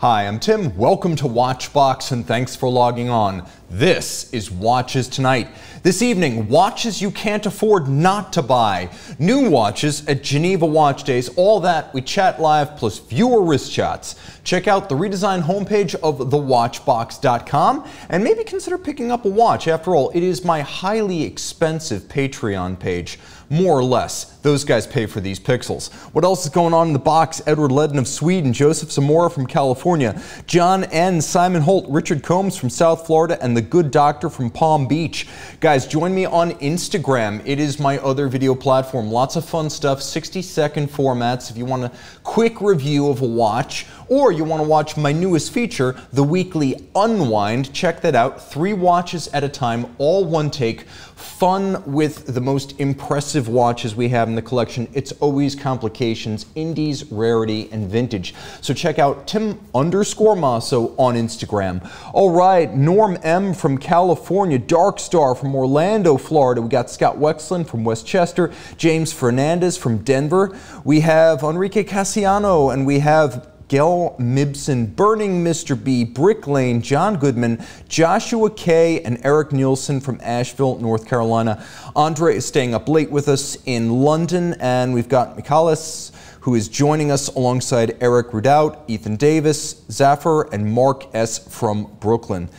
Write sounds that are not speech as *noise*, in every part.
Hi, I'm Tim. Welcome to Watchbox and thanks for logging on. This is Watches Tonight. This evening, watches you can't afford not to buy. New watches at Geneva Watch Days. All that we chat live plus viewer wrist shots. Check out the redesigned homepage of thewatchbox.com and maybe consider picking up a watch. After all, it is my highly expensive Patreon page. More or less. Those guys pay for these pixels. What else is going on in the box? Edward Ledden of Sweden, Joseph Zamora from California, John N., Simon Holt, Richard Combs from South Florida, and the good doctor from Palm Beach. Guys, join me on Instagram. It is my other video platform. Lots of fun stuff, 60 second formats. If you want a quick review of a watch, or you want to watch my newest feature, the weekly Unwind, check that out. Three watches at a time, all one take. Fun with the most impressive watches we have in the collection. It's always complications, indies, rarity, and vintage. So check out Tim underscore Mosso on Instagram. All right, Norm M from California, Dark Star from Orlando, Florida. We got Scott Wexland from Westchester, James Fernandez from Denver. We have Enrique Casiano, and we have Gail Mibson, Burning Mr. B, Brick Lane, John Goodman, Joshua K, and Eric Nielsen from Asheville, North Carolina. Andre is staying up late with us in London, and we've got Michalis, who is joining us alongside Eric Rudout, Ethan Davis, Zaffer, and Mark S. from Brooklyn.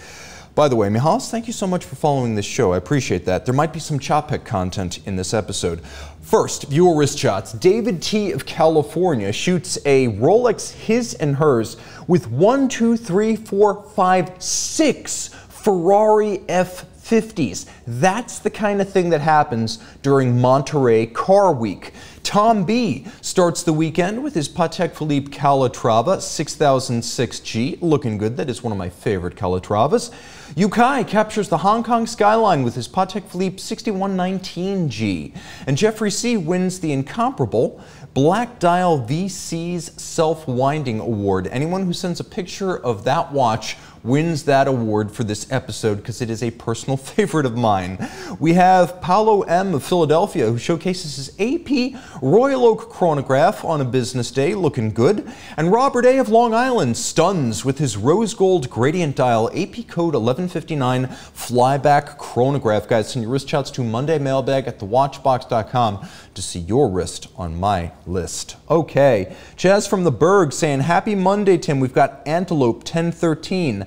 By the way, Mihalis, thank you so much for following this show. I appreciate that. There might be some Czapek content in this episode. First, viewer wrist shots. David T. of California shoots a Rolex his and hers with one, two, three, four, five, six Ferrari F50s. That's the kind of thing that happens during Monterey Car Week. Tom B starts the weekend with his Patek Philippe Calatrava 6006G, looking good. That is one of my favorite Calatravas. Yukai captures the Hong Kong skyline with his Patek Philippe 6119G. And Jeffrey C wins the incomparable Black Dial VC's Self-Winding Award. Anyone who sends a picture of that watch wins that award for this episode because it is a personal *laughs* favorite of mine. We have Paolo M. of Philadelphia who showcases his AP Royal Oak chronograph on a business day, looking good. And Robert A. of Long Island stuns with his rose gold gradient dial AP code 1159 flyback chronograph. Guys, send your wrist shots to Monday mailbag at thewatchbox.com to see your wrist on my list. Okay, Chaz from the Berg saying, Happy Monday, Tim. We've got Antelope 1013.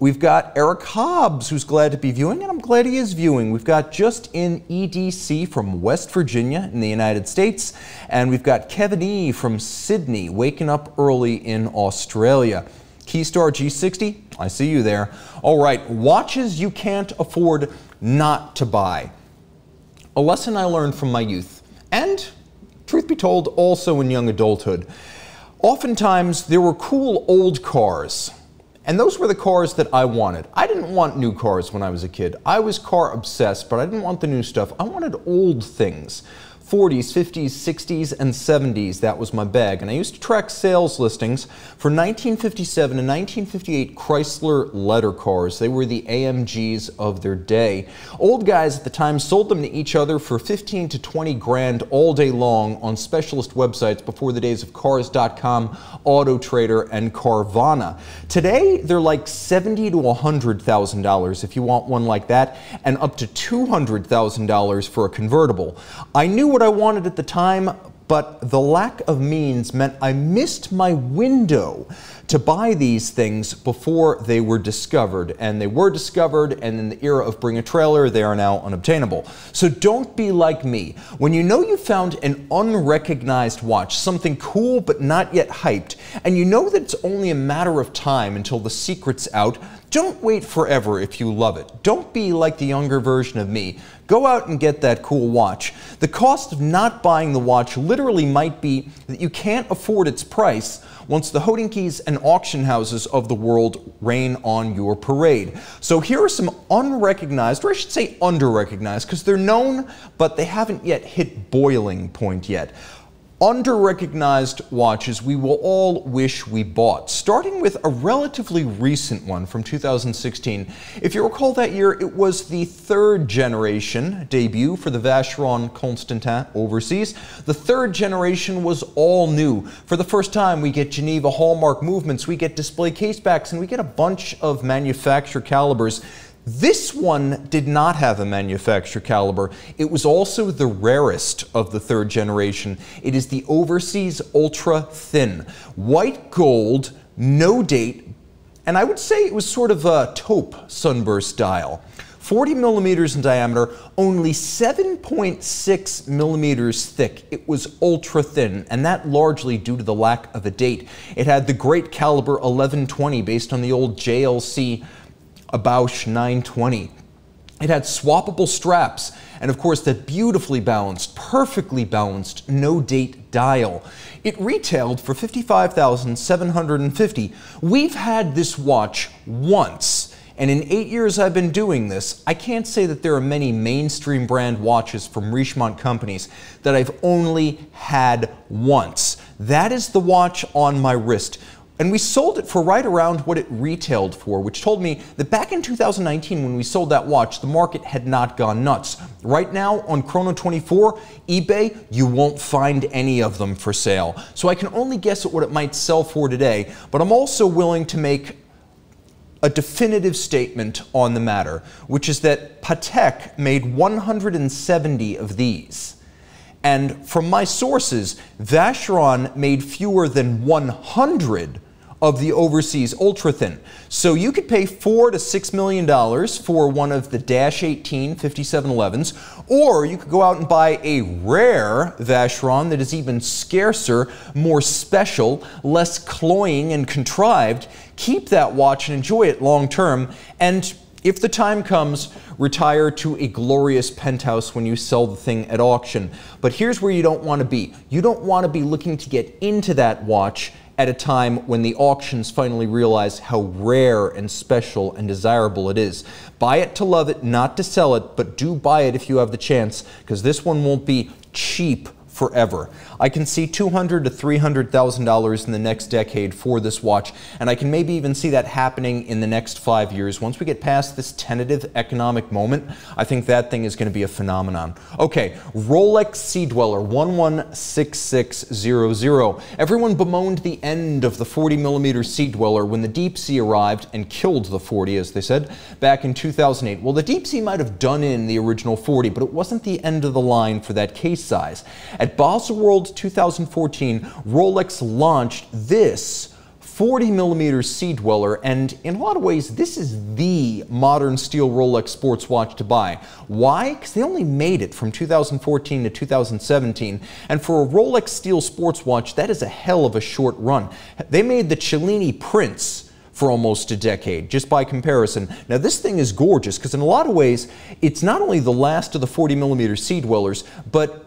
We've got Eric Hobbs, who's glad to be viewing, and I'm glad he is viewing. We've got Just in EDC from West Virginia in the United States, and we've got Kevin E from Sydney, waking up early in Australia. Keystar G60, I see you there. All right, watches you can't afford not to buy. A lesson I learned from my youth, and truth be told, also in young adulthood. Oftentimes, there were cool old cars and those were the cars that I wanted. I didn't want new cars when I was a kid. I was car obsessed, but I didn't want the new stuff. I wanted old things. 40s, 50s, 60s, and 70s. That was my bag. And I used to track sales listings for 1957 and 1958 Chrysler letter cars. They were the AMGs of their day. Old guys at the time sold them to each other for 15 to 20 grand all day long on specialist websites before the days of Cars.com, Auto Trader, and Carvana. Today, they're like 70 to $100,000 if you want one like that, and up to $200,000 for a convertible. I knew what I wanted at the time, but the lack of means meant I missed my window to buy these things before they were discovered. And they were discovered, and in the era of Bring a Trailer, they are now unobtainable. So don't be like me. When you know you found an unrecognized watch, something cool but not yet hyped, and you know that it's only a matter of time until the secret's out, don't wait forever if you love it. Don't be like the younger version of me. Go out and get that cool watch. The cost of not buying the watch literally might be that you can't afford its price once the Hodinkees and auction houses of the world rain on your parade. So here are some unrecognized, or I should say underrecognized, because they're known, but they haven't yet hit boiling point yet under-recognized watches we will all wish we bought, starting with a relatively recent one from 2016. If you recall that year, it was the third generation debut for the Vacheron Constantin Overseas. The third generation was all new. For the first time, we get Geneva hallmark movements, we get display casebacks, and we get a bunch of manufacturer calibers this one did not have a manufacturer caliber. It was also the rarest of the third generation. It is the Overseas Ultra Thin. White gold, no date, and I would say it was sort of a taupe sunburst dial. 40 millimeters in diameter, only 7.6 millimeters thick. It was ultra thin, and that largely due to the lack of a date. It had the great caliber 1120 based on the old JLC ebauche 920. It had swappable straps and of course that beautifully balanced, perfectly balanced no date dial. It retailed for 55,750. We've had this watch once. And in eight years I've been doing this, I can't say that there are many mainstream brand watches from Richemont companies that I've only had once. That is the watch on my wrist. And we sold it for right around what it retailed for, which told me that back in 2019, when we sold that watch, the market had not gone nuts. Right now, on Chrono24, eBay, you won't find any of them for sale. So I can only guess at what it might sell for today, but I'm also willing to make a definitive statement on the matter, which is that Patek made 170 of these. And from my sources, Vacheron made fewer than 100 of the overseas ultra thin. So you could pay four to six million dollars for one of the Dash 18 5711s, or you could go out and buy a rare Vacheron that is even scarcer, more special, less cloying and contrived. Keep that watch and enjoy it long term. And if the time comes, retire to a glorious penthouse when you sell the thing at auction. But here's where you don't want to be. You don't want to be looking to get into that watch at a time when the auctions finally realize how rare and special and desirable it is. Buy it to love it, not to sell it, but do buy it if you have the chance, because this one won't be cheap forever. I can see $200 to $300,000 in the next decade for this watch, and I can maybe even see that happening in the next five years. Once we get past this tentative economic moment, I think that thing is going to be a phenomenon. Okay, Rolex Sea Dweller 116600. Everyone bemoaned the end of the 40 millimeter Sea Dweller when the Deep Sea arrived and killed the 40, as they said, back in 2008. Well, the Deep Sea might have done in the original 40, but it wasn't the end of the line for that case size. At Baselworld 2014, Rolex launched this 40 millimeter Sea Dweller, and in a lot of ways, this is the modern steel Rolex sports watch to buy. Why? Because they only made it from 2014 to 2017, and for a Rolex steel sports watch, that is a hell of a short run. They made the Cellini Prince for almost a decade, just by comparison. Now, this thing is gorgeous because in a lot of ways, it's not only the last of the 40 millimeter Sea Dwellers, but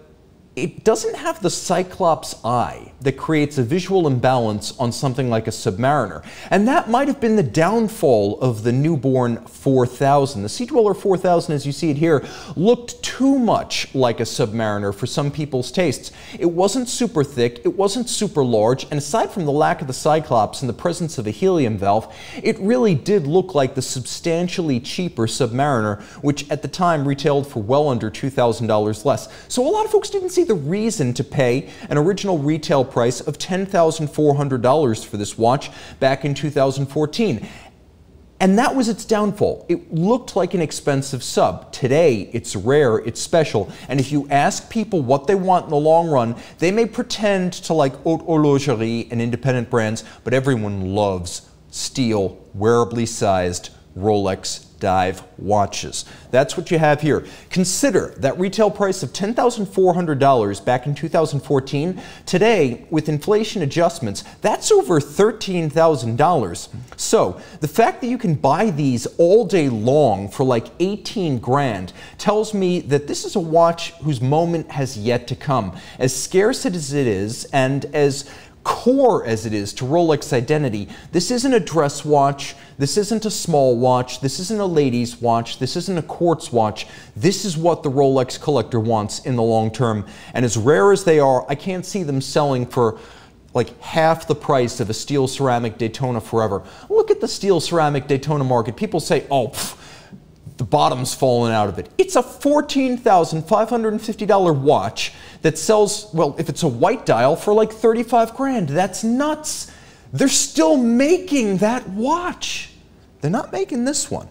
it doesn't have the Cyclops eye that creates a visual imbalance on something like a Submariner. And that might have been the downfall of the newborn 4000. The Sea Dweller 4000, as you see it here, looked too much like a Submariner for some people's tastes. It wasn't super thick, it wasn't super large, and aside from the lack of the Cyclops and the presence of a helium valve, it really did look like the substantially cheaper Submariner, which at the time retailed for well under $2,000 less. So a lot of folks didn't see the reason to pay an original retail price of $10,400 for this watch back in 2014. And that was its downfall. It looked like an expensive sub. Today, it's rare, it's special, and if you ask people what they want in the long run, they may pretend to like haute horlogerie and independent brands, but everyone loves steel, wearably sized Rolex dive watches. That's what you have here. Consider that retail price of $10,400 back in 2014. Today, with inflation adjustments, that's over $13,000. So the fact that you can buy these all day long for like 18 grand tells me that this is a watch whose moment has yet to come. As scarce as it is and as core as it is to Rolex identity. This isn't a dress watch. This isn't a small watch. This isn't a lady's watch. This isn't a quartz watch. This is what the Rolex collector wants in the long term. And as rare as they are, I can't see them selling for like half the price of a steel ceramic Daytona Forever. Look at the steel ceramic Daytona market. People say, oh, pff, the bottom's fallen out of it. It's a $14,550 watch that sells, well, if it's a white dial, for like 35 grand. That's nuts. They're still making that watch. They're not making this one.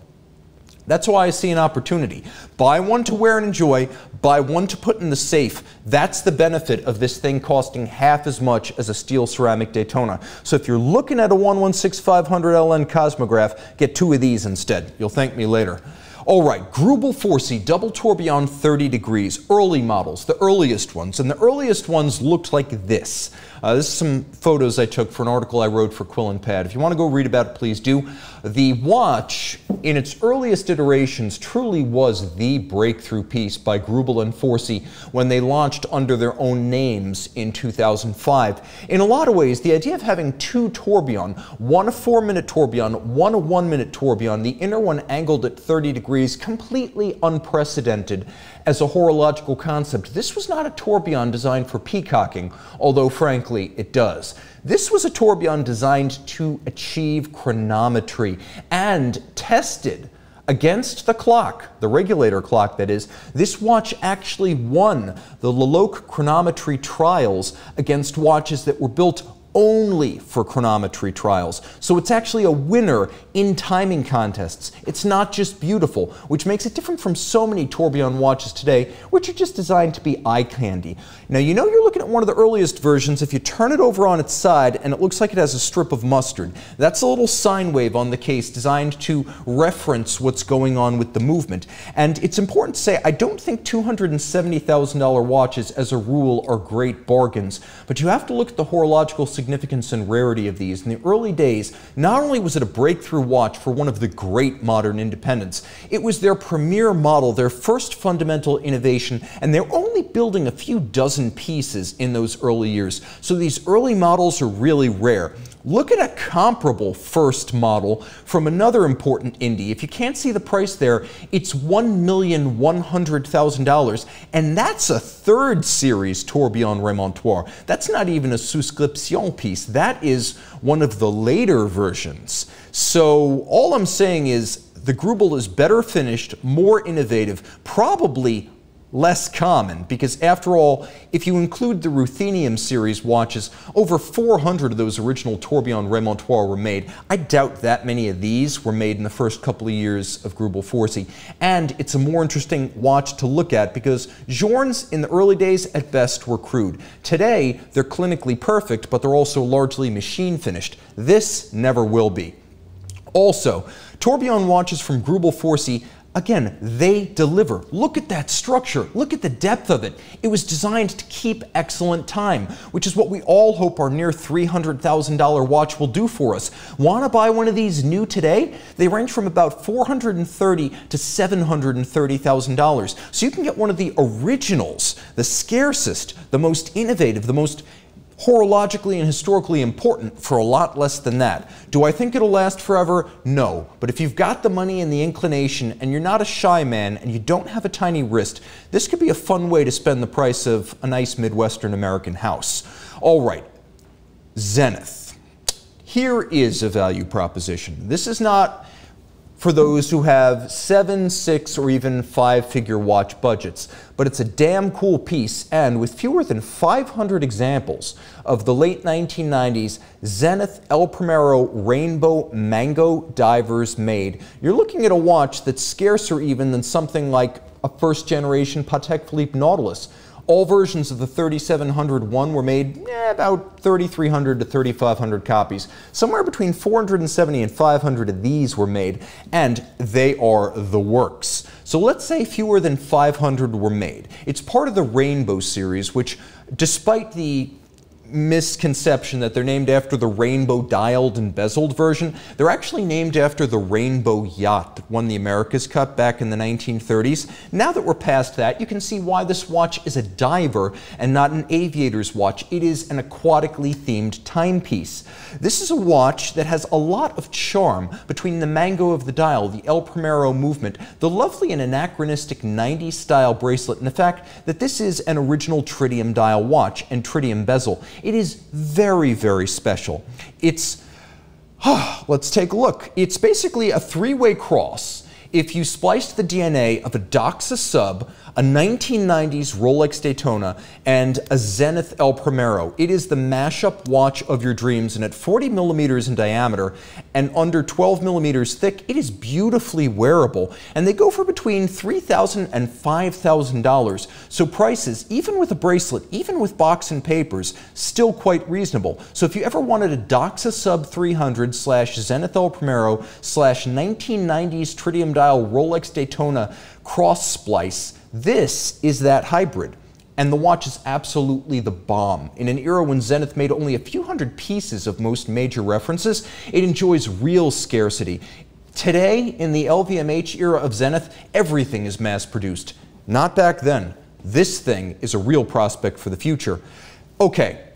That's why I see an opportunity. Buy one to wear and enjoy, buy one to put in the safe. That's the benefit of this thing costing half as much as a steel ceramic Daytona. So if you're looking at a 116500 LN Cosmograph, get two of these instead. You'll thank me later. All right, Greubel Forsey double tourbillon 30 degrees, early models, the earliest ones. And the earliest ones looked like this. Uh, this is some photos I took for an article I wrote for Quill and Pad. If you want to go read about it, please do. The watch, in its earliest iterations, truly was the breakthrough piece by Greubel and Forsey when they launched under their own names in 2005. In a lot of ways, the idea of having two tourbillon, one a four-minute tourbillon, one a one-minute tourbillon, the inner one angled at 30 degrees, completely unprecedented as a horological concept. This was not a tourbillon designed for peacocking, although frankly it does. This was a tourbillon designed to achieve chronometry and tested against the clock, the regulator clock that is, this watch actually won the Le Locle chronometry trials against watches that were built only for chronometry trials. So it's actually a winner in timing contests. It's not just beautiful, which makes it different from so many tourbillon watches today, which are just designed to be eye candy. Now, you know you're looking at one of the earliest versions if you turn it over on its side and it looks like it has a strip of mustard. That's a little sine wave on the case designed to reference what's going on with the movement. And it's important to say, I don't think $270,000 watches as a rule are great bargains, but you have to look at the horological significance significance and rarity of these. In the early days, not only was it a breakthrough watch for one of the great modern independents, it was their premier model, their first fundamental innovation, and they're only building a few dozen pieces in those early years. So these early models are really rare. Look at a comparable first model from another important Indy. If you can't see the price there, it's $1,100,000. And that's a third series tourbillon remontoir. That's not even a souscription piece. That is one of the later versions. So all I'm saying is the Greubel is better finished, more innovative, probably less common because after all, if you include the Ruthenium series watches, over 400 of those original tourbillon remontoir were made. I doubt that many of these were made in the first couple of years of Greubel Forsey. And it's a more interesting watch to look at because Journes in the early days at best were crude. Today, they're clinically perfect, but they're also largely machine finished. This never will be. Also, tourbillon watches from Greubel Forsey Again, they deliver. Look at that structure. Look at the depth of it. It was designed to keep excellent time, which is what we all hope our near $300,000 watch will do for us. Want to buy one of these new today? They range from about 430 to $730,000. So you can get one of the originals, the scarcest, the most innovative, the most horologically and historically important for a lot less than that. Do I think it'll last forever? No. But if you've got the money and the inclination and you're not a shy man and you don't have a tiny wrist, this could be a fun way to spend the price of a nice Midwestern American house. All right, Zenith. Here is a value proposition. This is not for those who have seven, six, or even five figure watch budgets. But it's a damn cool piece, and with fewer than 500 examples of the late 1990s Zenith El Primero Rainbow Mango Divers made, you're looking at a watch that's scarcer even than something like a first generation Patek Philippe Nautilus all versions of the 3701 were made eh, about 3,300 to 3,500 copies. Somewhere between 470 and 500 of these were made, and they are the works. So let's say fewer than 500 were made. It's part of the Rainbow series, which, despite the misconception that they're named after the rainbow dialed and bezeled version. They're actually named after the rainbow yacht that won the America's Cup back in the 1930s. Now that we're past that, you can see why this watch is a diver and not an aviator's watch. It is an aquatically themed timepiece. This is a watch that has a lot of charm between the mango of the dial, the El Primero movement, the lovely and anachronistic 90s style bracelet, and the fact that this is an original tritium dial watch and tritium bezel. It is very, very special. It's, *sighs* let's take a look. It's basically a three-way cross if you spliced the DNA of a Doxa sub, a 1990s Rolex Daytona, and a Zenith El Primero. It is the mashup watch of your dreams, and at 40 millimeters in diameter and under 12 millimeters thick, it is beautifully wearable, and they go for between $3,000 and $5,000. So prices, even with a bracelet, even with box and papers, still quite reasonable. So if you ever wanted a Doxa Sub 300 slash Zenith El Primero slash 1990s Tritium dial Rolex Daytona cross splice. This is that hybrid. And the watch is absolutely the bomb. In an era when Zenith made only a few hundred pieces of most major references, it enjoys real scarcity. Today, in the LVMH era of Zenith, everything is mass produced. Not back then. This thing is a real prospect for the future. Okay,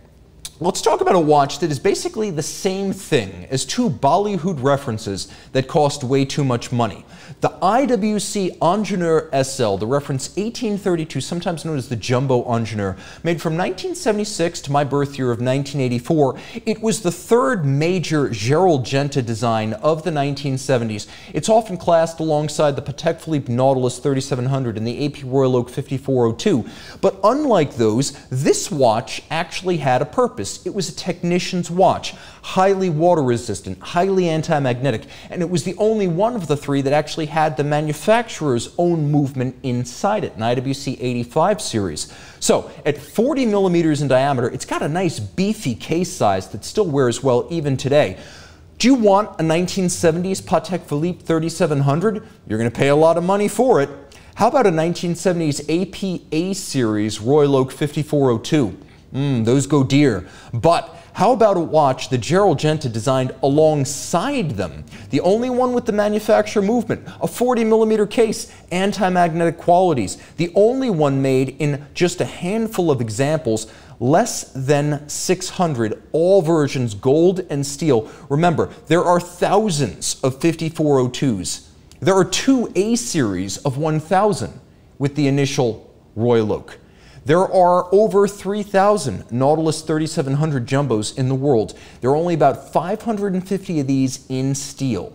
Let's talk about a watch that is basically the same thing as two Bollywood references that cost way too much money. The IWC Ingenieur SL, the reference 1832, sometimes known as the Jumbo Ingenieur, made from 1976 to my birth year of 1984. It was the third major Gerald Genta design of the 1970s. It's often classed alongside the Patek Philippe Nautilus 3700 and the AP Royal Oak 5402. But unlike those, this watch actually had a purpose. It was a technician's watch, highly water resistant, highly anti-magnetic, and it was the only one of the three that actually had the manufacturer's own movement inside it, an IWC 85 series. So at 40 millimeters in diameter, it's got a nice beefy case size that still wears well even today. Do you want a 1970s Patek Philippe 3700? You're going to pay a lot of money for it. How about a 1970s APA series Royal Oak 5402? Mmm, those go dear. But how about a watch that Gerald Genta designed alongside them? The only one with the manufacturer movement, a 40 millimeter case, anti-magnetic qualities. The only one made in just a handful of examples, less than 600, all versions gold and steel. Remember, there are thousands of 5402s. There are two A series of 1000 with the initial Royal Oak. There are over 3,000 Nautilus 3700 jumbos in the world. There are only about 550 of these in steel.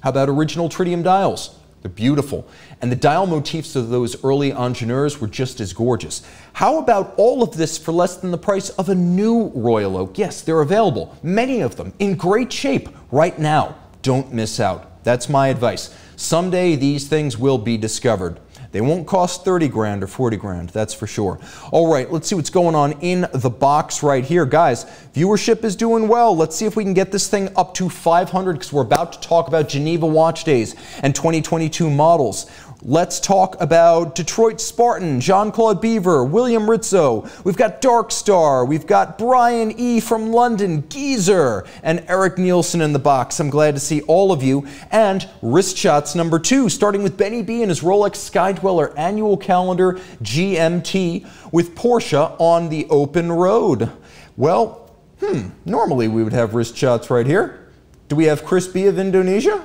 How about original tritium dials? They're beautiful. And the dial motifs of those early ingenieurs were just as gorgeous. How about all of this for less than the price of a new Royal Oak? Yes, they're available, many of them, in great shape right now. Don't miss out. That's my advice. Someday these things will be discovered. They won't cost 30 grand or 40 grand, that's for sure. All right, let's see what's going on in the box right here. Guys, viewership is doing well. Let's see if we can get this thing up to 500 because we're about to talk about Geneva Watch Days and 2022 models. Let's talk about Detroit Spartan, Jean-Claude Beaver, William Rizzo. We've got Dark Star. We've got Brian E. from London, Geezer, and Eric Nielsen in the box. I'm glad to see all of you. And wrist shots number two, starting with Benny B and his Rolex Skydweller annual calendar GMT with Porsche on the open road. Well, hmm, normally we would have wrist shots right here. Do we have Chris B of Indonesia?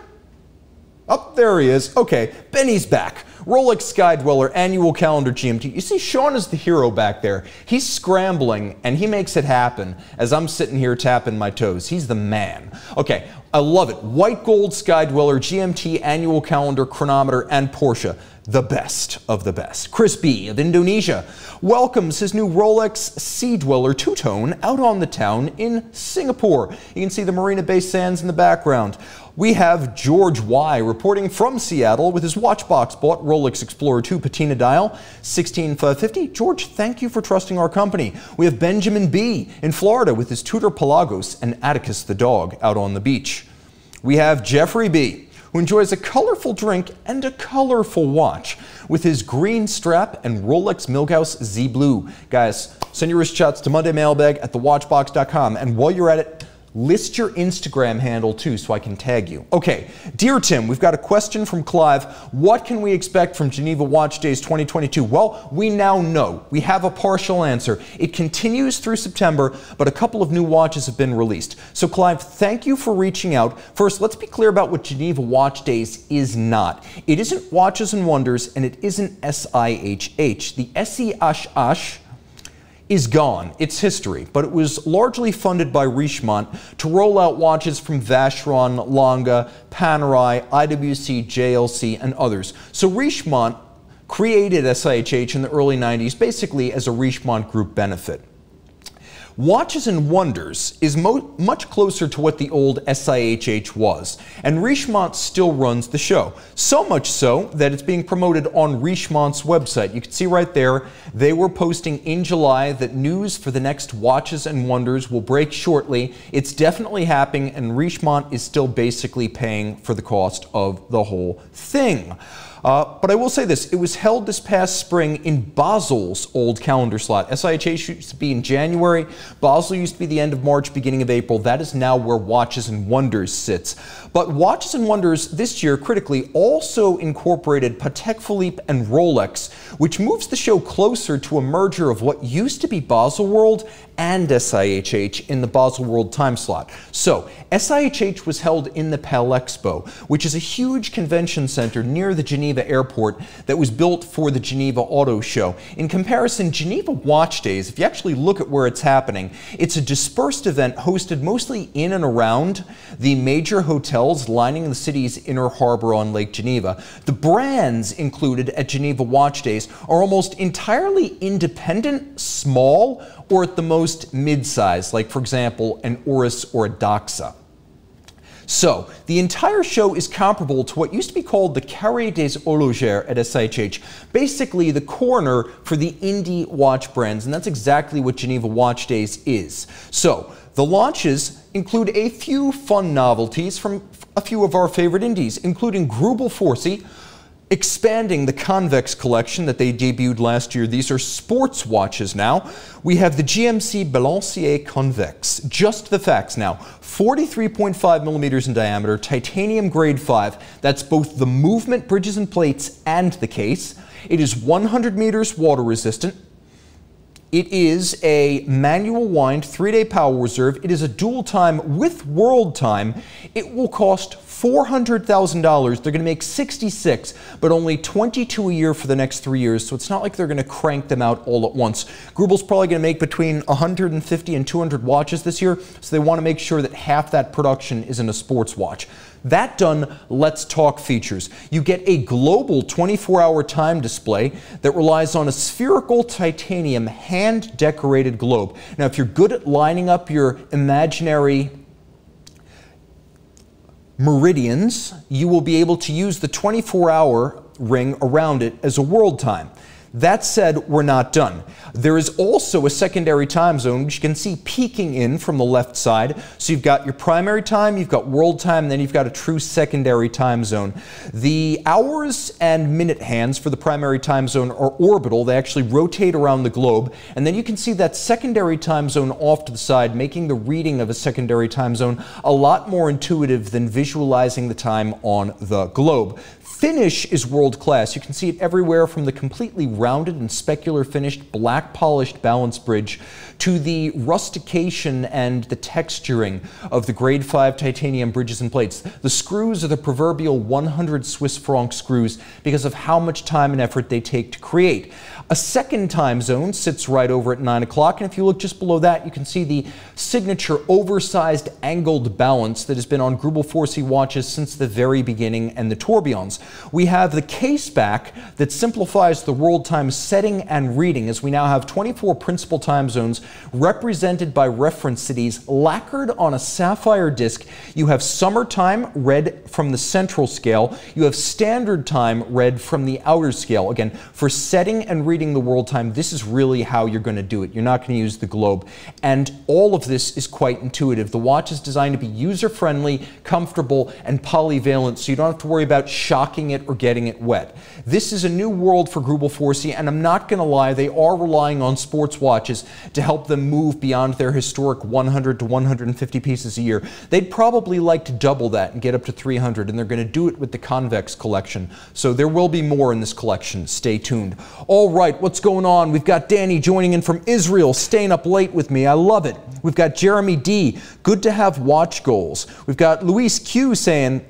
Up oh, there he is. Okay, Benny's back. Rolex Skydweller annual calendar GMT. You see, Sean is the hero back there. He's scrambling and he makes it happen as I'm sitting here tapping my toes. He's the man. Okay, I love it. White gold Skydweller GMT annual calendar chronometer and Porsche the best of the best. Chris B of Indonesia welcomes his new Rolex Sea Dweller two-tone out on the town in Singapore. You can see the Marina Bay Sands in the background. We have George Y reporting from Seattle with his Watchbox bought Rolex Explorer 2 patina dial 16550. George, thank you for trusting our company. We have Benjamin B in Florida with his Tudor Pelagos and Atticus the dog out on the beach. We have Jeffrey B who enjoys a colorful drink and a colorful watch with his green strap and Rolex Milgauss Z Blue. Guys, send your wrist shots to mondaymailbag at thewatchbox.com. And while you're at it, List your Instagram handle too so I can tag you. Okay, dear Tim, we've got a question from Clive. What can we expect from Geneva Watch Days 2022? Well, we now know. We have a partial answer. It continues through September, but a couple of new watches have been released. So, Clive, thank you for reaching out. First, let's be clear about what Geneva Watch Days is not. It isn't Watches and Wonders, and it isn't SIHH. The SIHH is gone. It's history, but it was largely funded by Richemont to roll out watches from Vacheron, Lange, Panerai, IWC, JLC, and others. So Richemont created SIHH in the early 90s basically as a Richemont group benefit. Watches and Wonders is much closer to what the old SIHH was, and Richemont still runs the show. So much so that it's being promoted on Richemont's website. You can see right there, they were posting in July that news for the next Watches and Wonders will break shortly. It's definitely happening, and Richemont is still basically paying for the cost of the whole thing. Uh, but I will say this, it was held this past spring in Basel's old calendar slot. SIHH used to be in January, Basel used to be the end of March, beginning of April. That is now where Watches and Wonders sits. But Watches and Wonders this year, critically, also incorporated Patek Philippe and Rolex, which moves the show closer to a merger of what used to be Baselworld and SIHH in the Baselworld time slot. So, SIHH was held in the Palexpo, which is a huge convention center near the Geneva Geneva Airport that was built for the Geneva Auto Show. In comparison, Geneva Watch Days, if you actually look at where it's happening, it's a dispersed event hosted mostly in and around the major hotels lining the city's inner harbor on Lake Geneva. The brands included at Geneva Watch Days are almost entirely independent, small, or at the most mid-size, like for example, an Oris or a Doxa. So, the entire show is comparable to what used to be called the Carré des Horlogers at SIHH, basically the corner for the indie watch brands, and that's exactly what Geneva Watch Days is. So, the launches include a few fun novelties from a few of our favorite indies, including Greubel Forsey, expanding the Convex collection that they debuted last year. These are sports watches now. We have the GMT Balancier Convex. Just the facts now. 43.5 millimeters in diameter, titanium grade 5. That's both the movement bridges and plates and the case. It is 100 meters water resistant. It is a manual wind, three-day power reserve. It is a dual time with world time. It will cost $400,000. They're going to make 66, but only 22 a year for the next three years. So it's not like they're going to crank them out all at once. Greubel's probably going to make between 150 and 200 watches this year. So they want to make sure that half that production is in a sports watch. That done, let's talk features. You get a global 24-hour time display that relies on a spherical titanium hand-decorated globe. Now, if you're good at lining up your imaginary meridians, you will be able to use the 24 hour ring around it as a world time. That said, we're not done. There is also a secondary time zone, which you can see peeking in from the left side. So you've got your primary time, you've got world time, then you've got a true secondary time zone. The hours and minute hands for the primary time zone are orbital. They actually rotate around the globe. And then you can see that secondary time zone off to the side, making the reading of a secondary time zone a lot more intuitive than visualizing the time on the globe finish is world class. You can see it everywhere from the completely rounded and specular finished black polished balance bridge to the rustication and the texturing of the grade 5 titanium bridges and plates. The screws are the proverbial 100 Swiss franc screws because of how much time and effort they take to create. A second time zone sits right over at 9 o'clock, and if you look just below that, you can see the signature oversized angled balance that has been on Greubel Forsey watches since the very beginning and the tourbillons. We have the case back that simplifies the world time setting and reading as we now have 24 principal time zones represented by reference cities lacquered on a sapphire disc. You have summertime read from the central scale. You have standard time read from the outer scale. Again, for setting and reading the world time, this is really how you're going to do it. You're not going to use the globe. And all of this is quite intuitive. The watch is designed to be user friendly, comfortable, and polyvalent, so you don't have to worry about shocking it or getting it wet. This is a new world for Greubel Forsey, and I'm not going to lie, they are relying on sports watches to help them move beyond their historic 100 to 150 pieces a year. They'd probably like to double that and get up to 300, and they're going to do it with the Convex collection. So there will be more in this collection. Stay tuned. All right, what's going on? We've got Danny joining in from Israel, staying up late with me. I love it. We've got Jeremy D. Good to have watch goals. We've got Luis Q saying,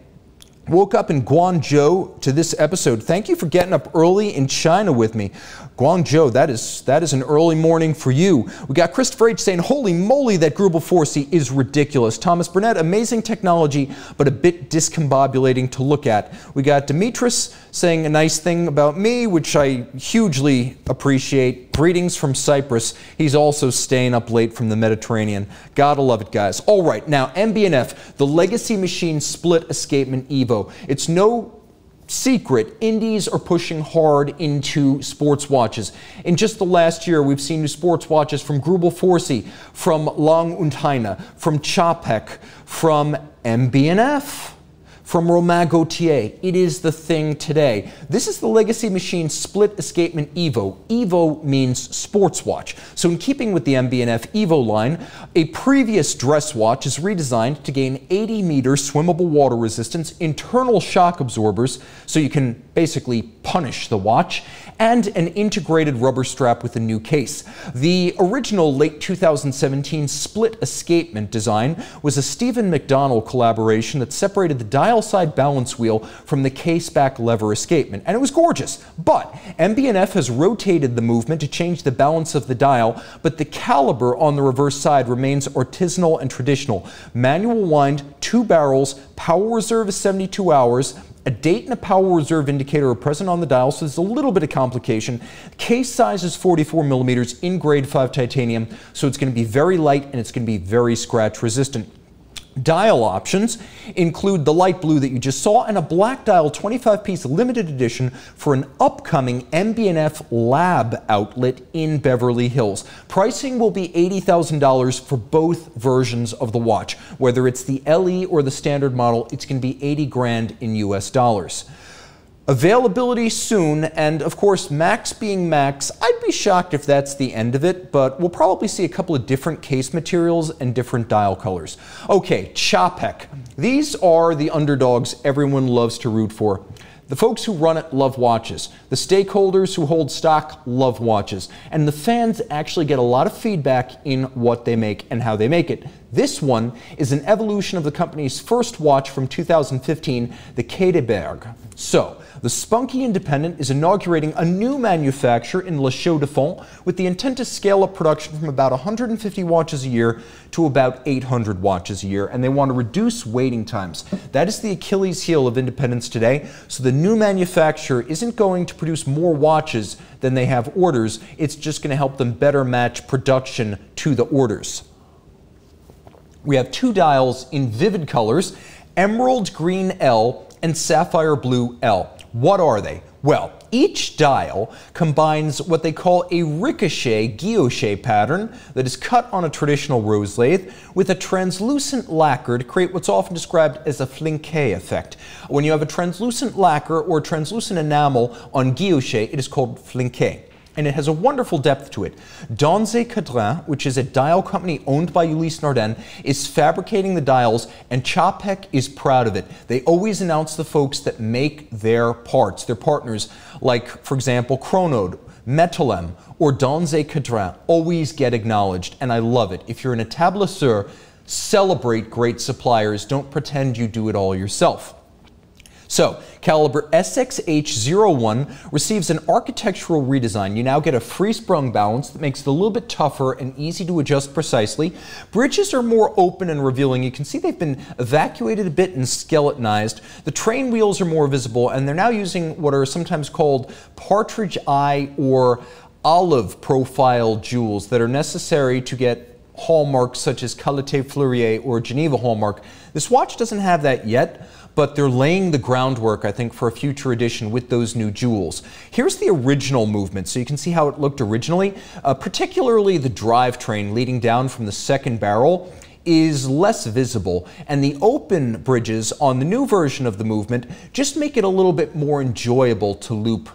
Woke up in Guangzhou to this episode. Thank you for getting up early in China with me. Guangzhou, that is that is an early morning for you. We got Christopher H saying, "Holy moly, that Greubel Forsey is ridiculous." Thomas Burnett, amazing technology, but a bit discombobulating to look at. We got Demetris saying a nice thing about me, which I hugely appreciate. Greetings from Cyprus. He's also staying up late from the Mediterranean. Gotta love it, guys. All right, now MB&F, the Legacy Machine Split Escapement Evo. It's no secret, indies are pushing hard into sports watches. In just the last year, we've seen new sports watches from Greubel Forsey, from Lang und Heyne, from Czapek, from MB&F from Romain Gauthier. It is the thing today. This is the Legacy Machine Split Escapement Evo. Evo means sports watch. So in keeping with the MB&F Evo line, a previous dress watch is redesigned to gain 80 meter swimmable water resistance, internal shock absorbers, so you can basically punish the watch, and an integrated rubber strap with a new case. The original late 2017 split escapement design was a Stephen McDonnell collaboration that separated the dial side balance wheel from the case back lever escapement, and it was gorgeous. But MB&F has rotated the movement to change the balance of the dial, but the caliber on the reverse side remains artisanal and traditional. Manual wind, two barrels, power reserve is 72 hours, a date and a power reserve indicator are present on the dial, so there's a little bit of complication. Case size is 44 millimeters in grade 5 titanium, so it's going to be very light and it's going to be very scratch resistant. Dial options include the light blue that you just saw and a black dial 25 piece limited edition for an upcoming MB&F lab outlet in Beverly Hills. Pricing will be $80,000 for both versions of the watch. Whether it's the LE or the standard model, it's going to be 80 grand in US dollars. Availability soon, and of course, Max being Max, I'd be shocked if that's the end of it, but we'll probably see a couple of different case materials and different dial colors. Okay, Czapek. These are the underdogs everyone loves to root for. The folks who run it love watches. The stakeholders who hold stock love watches. And the fans actually get a lot of feedback in what they make and how they make it. This one is an evolution of the company's first watch from 2015, the Quai des Bergues. So, the spunky independent is inaugurating a new manufacture in La Chaux-de-Fonds with the intent to scale up production from about 150 watches a year to about 800 watches a year, and they want to reduce waiting times. That is the Achilles heel of independents today, so the new manufacturer isn't going to produce more watches than they have orders, it's just going to help them better match production to the orders. We have two dials in vivid colors, emerald green L and sapphire blue L. What are they? Well, each dial combines what they call a ricochet guilloche pattern that is cut on a traditional rose lathe with a translucent lacquer to create what's often described as a flinqué effect. When you have a translucent lacquer or translucent enamel on guilloche, it is called flinqué and it has a wonderful depth to it. Donze Cadran, which is a dial company owned by Ulysse Nardin, is fabricating the dials, and Czapek is proud of it. They always announce the folks that make their parts, their partners, like, for example, Chronode, Metalem, or Donze Cadran, always get acknowledged, and I love it. If you're an etablisseur, celebrate great suppliers. Don't pretend you do it all yourself. So, caliber SXH01 receives an architectural redesign. You now get a free sprung balance that makes it a little bit tougher and easy to adjust precisely. Bridges are more open and revealing. You can see they've been evacuated a bit and skeletonized. The train wheels are more visible, and they're now using what are sometimes called partridge eye or olive profile jewels that are necessary to get hallmarks such as Qualité Fleurier or Geneva hallmark. This watch doesn't have that yet, but they're laying the groundwork, I think, for a future edition with those new jewels. Here's the original movement, so you can see how it looked originally, uh, particularly the drivetrain leading down from the second barrel is less visible, and the open bridges on the new version of the movement just make it a little bit more enjoyable to loop.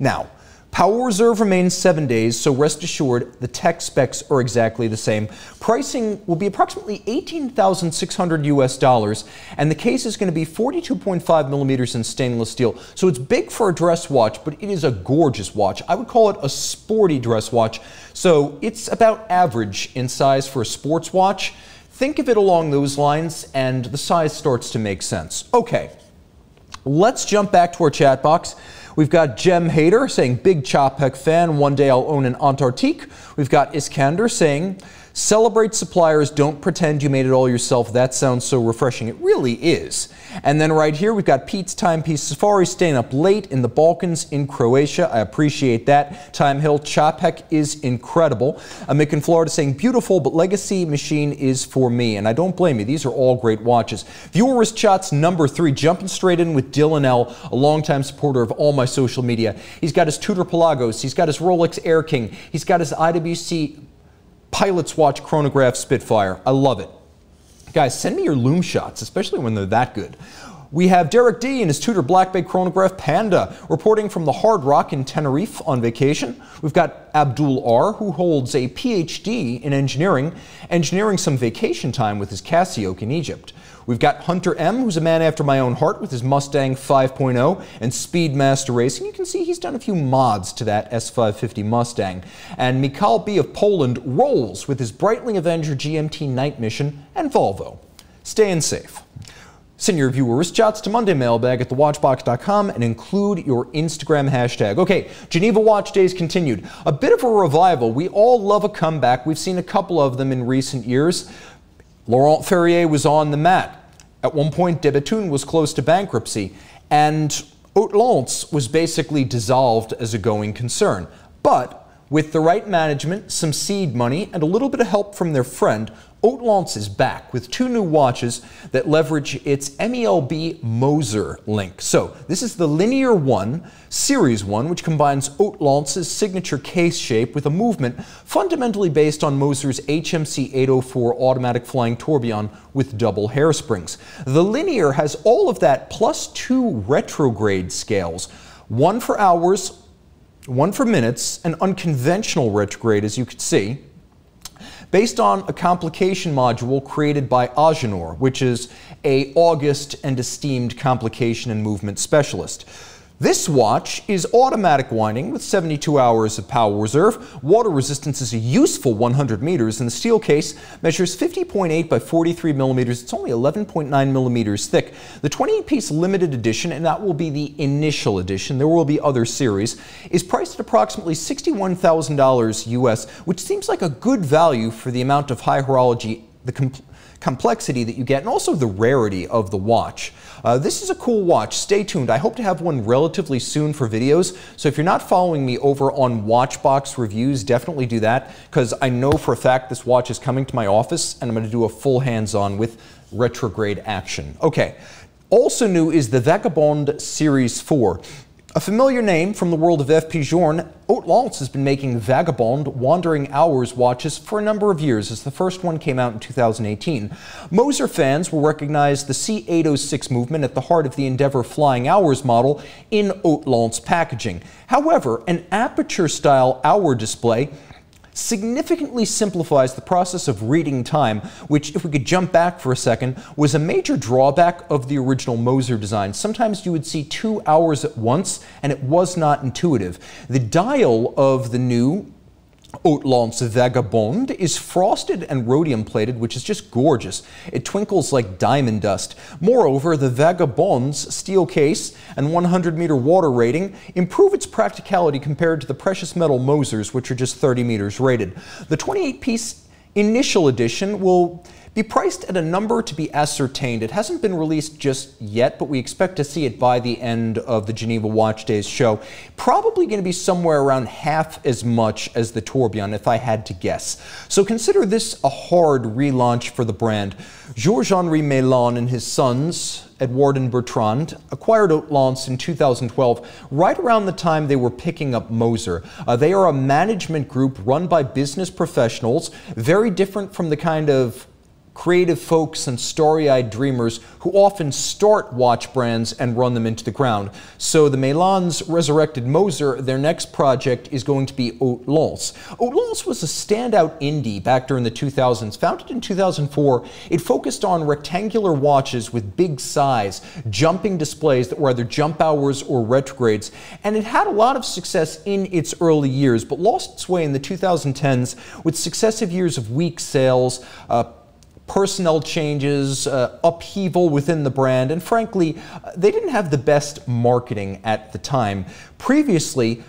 Now, Power reserve remains seven days, so rest assured the tech specs are exactly the same. Pricing will be approximately 18,600 US dollars, and the case is going to be 42.5 millimeters in stainless steel. So it's big for a dress watch, but it is a gorgeous watch. I would call it a sporty dress watch. So it's about average in size for a sports watch. Think of it along those lines, and the size starts to make sense. Okay, let's jump back to our chat box. We've got Jem Hader saying, big Czapek fan, one day I'll own an Antarctique. We've got Iskander saying, Celebrate suppliers, don't pretend you made it all yourself. That sounds so refreshing. It really is. And then right here, we've got Pete's Timepiece Safari staying up late in the Balkans in Croatia. I appreciate that. Time Hill Czapek is incredible. A Mick in Florida saying, beautiful, but legacy machine is for me. And I don't blame you. These are all great watches. Viewer shots number three, jumping straight in with Dylan L., a longtime supporter of all my social media. He's got his Tudor Pelagos. He's got his Rolex Air King. He's got his IWC Pilot's Watch Chronograph Spitfire. I love it. Guys, send me your loom shots, especially when they're that good. We have Derek D and his Tudor Black Bay chronograph Panda reporting from the Hard Rock in Tenerife on vacation. We've got Abdul R, who holds a PhD in engineering, engineering some vacation time with his Casio in Egypt. We've got Hunter M, who's a man after my own heart with his Mustang 5.0 and Speedmaster Racing. You can see he's done a few mods to that S550 Mustang. And Mikhail B of Poland rolls with his Breitling Avenger GMT Night Mission and Volvo. Staying safe. Send your viewer wrist shots to Monday Mailbag at thewatchbox.com and include your Instagram hashtag. Okay, Geneva Watch Days continued. A bit of a revival. We all love a comeback. We've seen a couple of them in recent years. Laurent Ferrier was on the mat. At one point, De Bethune was close to bankruptcy, and Haute was basically dissolved as a going concern. But with the right management, some seed money, and a little bit of help from their friend, Haute is back with two new watches that leverage its MELB Moser link. So this is the Linear 1 Series 1, which combines Haute signature case shape with a movement fundamentally based on Moser's HMC 804 automatic flying tourbillon with double hairsprings. The Linear has all of that plus two retrograde scales, one for hours, one for minutes, an unconventional retrograde as you can see, based on a complication module created by Agenhor, which is a august and esteemed complication and movement specialist. This watch is automatic winding with 72 hours of power reserve. Water resistance is a useful 100 meters, and the steel case measures 50.8 by 43 millimeters. It's only 11.9 millimeters thick. The 28-piece limited edition, and that will be the initial edition, there will be other series, is priced at approximately $61,000 US, which seems like a good value for the amount of high horology the complexity that you get and also the rarity of the watch. Uh, this is a cool watch. Stay tuned. I hope to have one relatively soon for videos. So if you're not following me over on Watchbox Reviews, definitely do that because I know for a fact this watch is coming to my office and I'm going to do a full hands-on with retrograde action. Okay. Also new is the Vagabond Series 4. A familiar name from the world of FP Journe, Haute has been making Vagabond Wandering Hours watches for a number of years, as the first one came out in 2018. Moser fans will recognize the C806 movement at the heart of the Endeavour Flying Hours model in Haute packaging. However, an aperture-style hour display significantly simplifies the process of reading time, which, if we could jump back for a second, was a major drawback of the original Moser design. Sometimes you would see two hours at once, and it was not intuitive. The dial of the new Haute Lance Vagabond is frosted and rhodium plated, which is just gorgeous. It twinkles like diamond dust. Moreover, the Vagabond's steel case and 100 meter water rating improve its practicality compared to the precious metal Mosers, which are just 30 meters rated. The 28 piece initial edition will be priced at a number to be ascertained. It hasn't been released just yet, but we expect to see it by the end of the Geneva Watch Days show. Probably going to be somewhere around half as much as the Tourbillon, if I had to guess. So consider this a hard relaunch for the brand. Georges-Henri Meylan and his sons, Edouard and Bertrand, acquired Haute Lance in 2012, right around the time they were picking up Moser. Uh, they are a management group run by business professionals, very different from the kind of creative folks and story eyed dreamers who often start watch brands and run them into the ground. So the Meylans resurrected Moser. Their next project is going to be Haute Lance. Haute Lance was a standout indie back during the 2000s. Founded in 2004, it focused on rectangular watches with big size, jumping displays that were either jump hours or retrogrades. And it had a lot of success in its early years, but lost its way in the 2010s with successive years of weak sales. Uh, personnel changes, uh, upheaval within the brand, and frankly, they didn't have the best marketing at the time. Previously,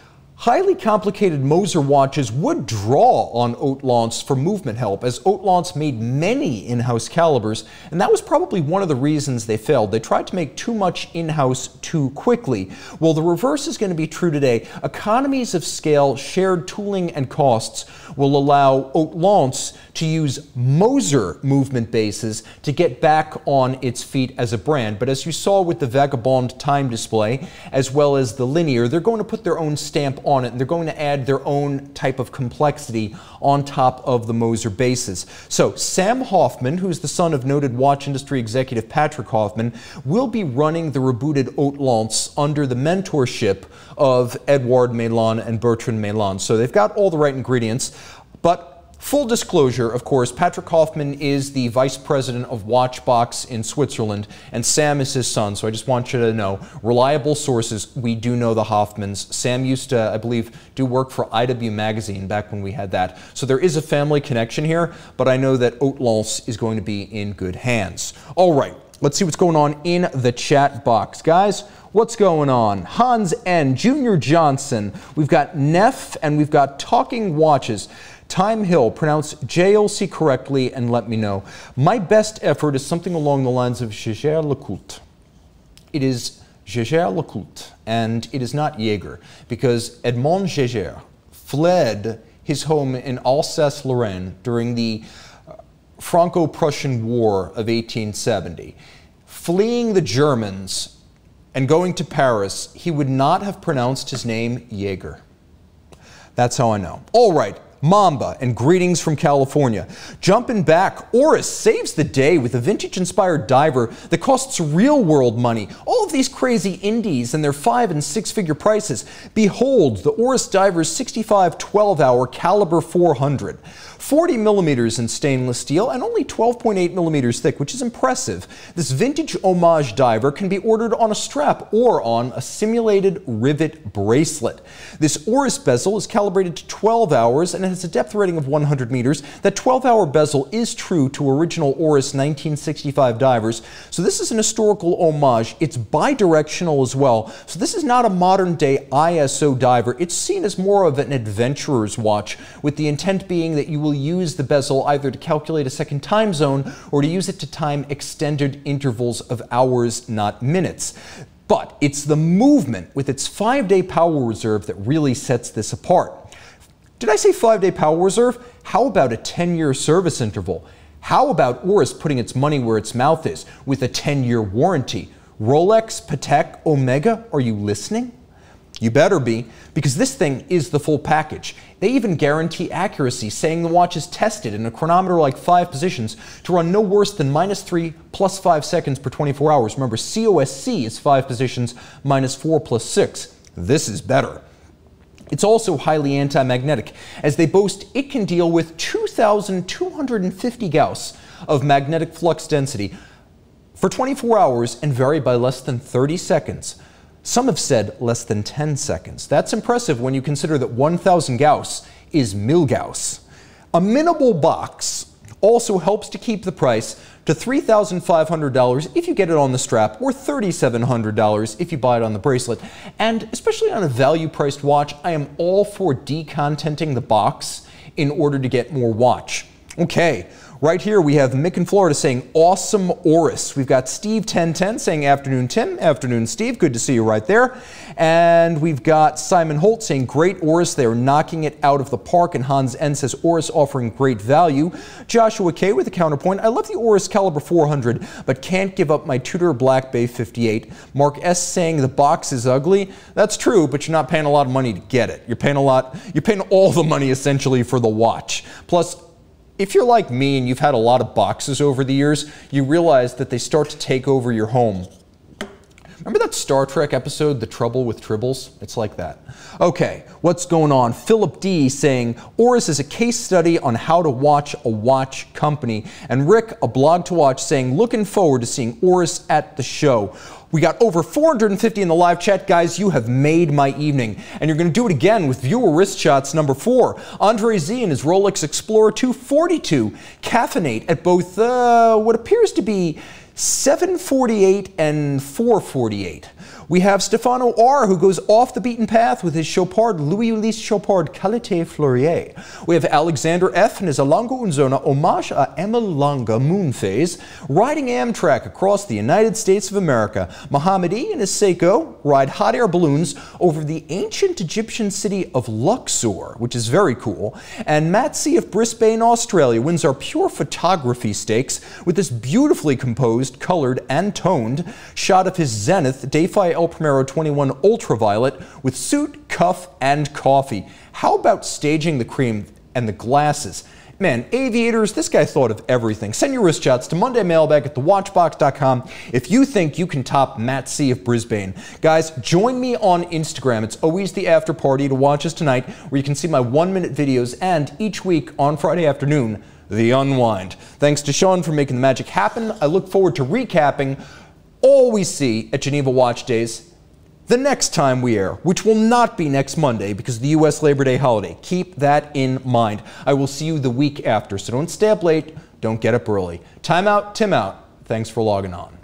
Highly complicated Moser watches would draw on Haute Lance for movement help, as Haute Lance made many in-house calibers, and that was probably one of the reasons they failed. They tried to make too much in-house too quickly. Well, the reverse is going to be true today. Economies of scale, shared tooling, and costs will allow Haute Lance to use Moser movement bases to get back on its feet as a brand. But as you saw with the Vagabond time display, as well as the Linear, they're going to put their own stamp on on it, and they're going to add their own type of complexity on top of the Moser bases. So Sam Hoffman, who's the son of noted watch industry executive Patrick Hoffman, will be running the rebooted Haute Lance under the mentorship of Edouard Meylan and Bertrand Meylan. So they've got all the right ingredients, but Full disclosure, of course, Patrick Hoffman is the vice president of Watchbox in Switzerland, and Sam is his son. So I just want you to know reliable sources. We do know the Hoffmans. Sam used to, I believe, do work for IW Magazine back when we had that. So there is a family connection here, but I know that Haute Lance is going to be in good hands. All right, let's see what's going on in the chat box. Guys, What's going on? Hans N. Junior Johnson. We've got Neff and we've got Talking Watches. Time Hill, pronounce JLC correctly and let me know. My best effort is something along the lines of Jaeger LeCoultre. It is Jaeger LeCoultre, and it is not Jaeger, because Edmond Jaeger fled his home in Alsace-Lorraine during the uh, Franco-Prussian War of 1870. Fleeing the Germans and going to Paris, he would not have pronounced his name Jaeger. That's how I know. All right, Mamba, and greetings from California. Jumping back, Oris saves the day with a vintage inspired diver that costs real world money. All of these crazy indies and their five and six figure prices. Behold the Oris Diver's 65 12 hour caliber 400. 40 millimeters in stainless steel and only 12.8 millimeters thick, which is impressive. This vintage homage diver can be ordered on a strap or on a simulated rivet bracelet. This Oris bezel is calibrated to 12 hours and it has a depth rating of 100 meters. That 12 hour bezel is true to original Oris 1965 divers, so this is an historical homage. It's bidirectional as well, so this is not a modern day ISO diver. It's seen as more of an adventurer's watch, with the intent being that you will will use the bezel either to calculate a second time zone or to use it to time extended intervals of hours, not minutes. But it's the movement with its five day power reserve that really sets this apart. Did I say five day power reserve? How about a 10 year service interval? How about Oris putting its money where its mouth is with a 10 year warranty? Rolex, Patek, Omega, are you listening? You better be, because this thing is the full package. They even guarantee accuracy, saying the watch is tested in a chronometer like five positions to run no worse than minus three plus five seconds per 24 hours. Remember, COSC is five positions minus four plus six. This is better. It's also highly anti-magnetic, as they boast it can deal with 2,250 Gauss of magnetic flux density for 24 hours and vary by less than 30 seconds. Some have said less than 10 seconds. That's impressive when you consider that 1,000 Gauss is Milgauss. A minimal box also helps to keep the price to $3,500 if you get it on the strap or $3,700 if you buy it on the bracelet. And especially on a value priced watch, I am all for decontenting the box in order to get more watch. Okay, Right here, we have Mick in Florida saying, awesome Oris. We've got Steve 1010 saying, afternoon, Tim. Afternoon, Steve. Good to see you right there. And we've got Simon Holt saying, great Oris. They're knocking it out of the park. And Hans N says, Oris offering great value. Joshua K with a counterpoint. I love the Oris Caliber 400, but can't give up my Tudor Black Bay 58. Mark S saying, the box is ugly. That's true, but you're not paying a lot of money to get it. You're paying a lot, you're paying all the money essentially for the watch. Plus, if you're like me and you've had a lot of boxes over the years, you realize that they start to take over your home. Remember that Star Trek episode, The Trouble with Tribbles? It's like that. Okay, what's going on? Philip D saying, Oris is a case study on how to watch a watch company. And Rick, a blog to watch, saying, looking forward to seeing Oris at the show. We got over 450 in the live chat. Guys, you have made my evening. And you're going to do it again with viewer wrist shots number four. Andre Z and his Rolex Explorer 242 caffeinate at both uh, what appears to be 748 and 448. We have Stefano R, who goes off the beaten path with his Chopard Louis Ulysse Chopard Qualité Fleurier. We have Alexander F and his A. Lange & Söhne Hommage à Emelanga moon phase, riding Amtrak across the United States of America. Muhammad E and his Seiko ride hot air balloons over the ancient Egyptian city of Luxor, which is very cool. And Matt C of Brisbane, Australia wins our pure photography stakes with this beautifully composed, colored, and toned shot of his Zenith Defy El Primero 21 Ultraviolet with suit, cuff, and coffee. How about staging the cream and the glasses? Man, aviators, this guy thought of everything. Send your wrist shots to MondayMailbag at thewatchbox.com if you think you can top Matt C. of Brisbane. Guys, join me on Instagram. It's always the after party to Watches Tonight, where you can see my one minute videos and each week on Friday afternoon, The Unwind. Thanks to Sean for making the magic happen. I look forward to recapping all we see at Geneva Watch Days the next time we air, which will not be next Monday because of the U.S. Labor Day holiday. Keep that in mind. I will see you the week after, so don't stay up late, don't get up early. Time out, Tim out. Thanks for logging on.